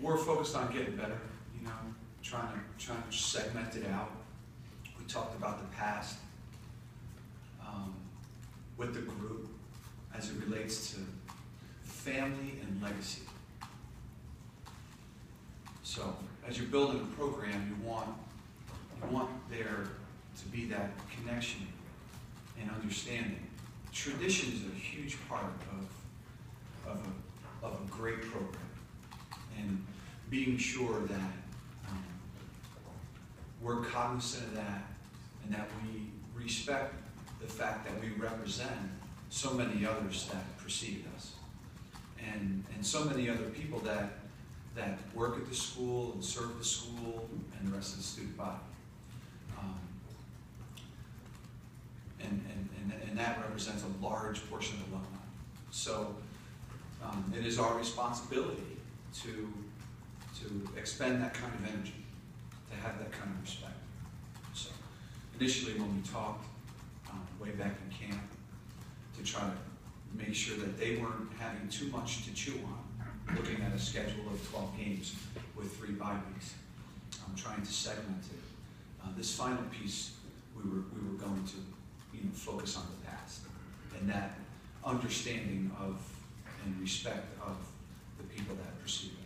we're focused on getting better, you know, trying to, trying to segment it out. We talked about the past, um, with the group as it relates to family and legacy. So, as you're building a program, you want, you want there to be that connection and understanding. Tradition is a huge part of, of a, of a great program. Being sure that um, we're cognizant of that and that we respect the fact that we represent so many others that preceded us. And, and so many other people that, that work at the school and serve the school and the rest of the student body. Um, and, and, and, and that represents a large portion of alumni. So um, it is our responsibility to, to expend that kind of energy, to have that kind of respect. So initially when we talked um, way back in camp, to try to make sure that they weren't having too much to chew on, looking at a schedule of 12 games with three bye weeks. I'm trying to segment it. Uh, this final piece, we were, we were going to you know, focus on the past and that understanding of and respect of the people that precede us.